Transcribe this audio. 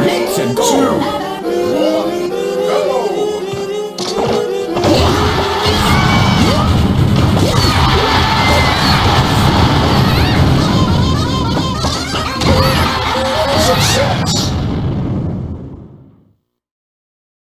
It's a! Two,